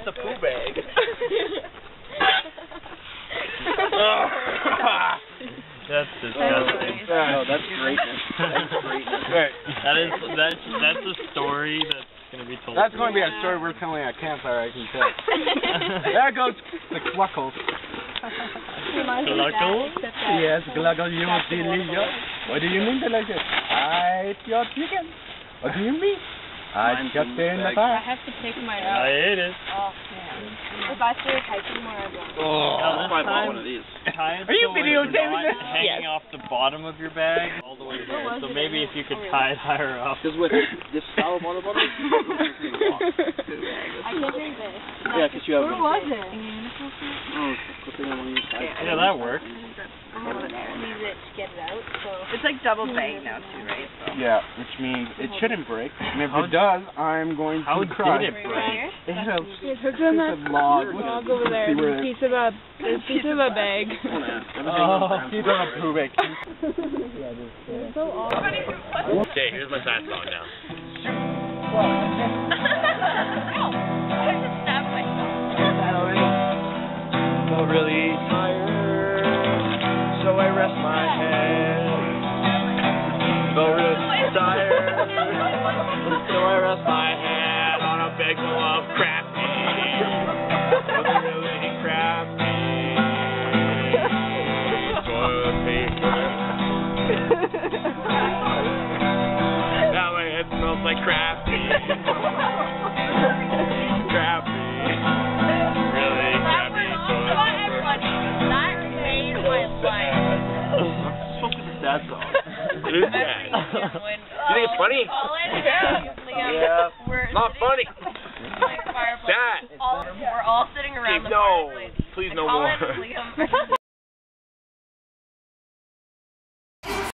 just a poo bag. That's disgusting. No, that's greatness. That's greatness. Right. That is that's that's a story that's gonna be told. That's going to be a story we're telling at campfire, I can tell. there goes the cluckles. Cluckles? Yes, gluggle you delia. What do you mean, delicious? I eat your chicken. What do you mean? I Mine's just in in the the bag. I have to take mine I out. ate it. Oh, man. If I started hiking more, I would. Oh. Now, this I bought time, one of these. tie Are you so it's videotaping not this? hanging off the bottom of your bag all the way here. So maybe if you could oh, tie it higher up. Because with this style of water bottle, you can walk. I can drink this. Yeah, because you have. Where was it? Oh, clipping on one of these sides. Yeah, that works. I have it there. Use it to get it out, so. It's like double hmm. bang now too, right? So. Yeah, which means it shouldn't break. And if How- it does, I'm going How to did cry. it break? It has a It hooks on that log. log over there. See where There's a piece of a, piece of a bag. Oh, he's on a poo bag. It's so awful. Okay, here's my sad song now. Felt really head on a big bowl of crappy. Really, really crappy. Toilet paper. now my head smells like crappy. crappy. Really crappy toilet paper. Sad song. It is sad. You oh, think it's funny? Yeah. We're Not funny. Sad. All, we're all sitting around the no. fireplace. Please no more.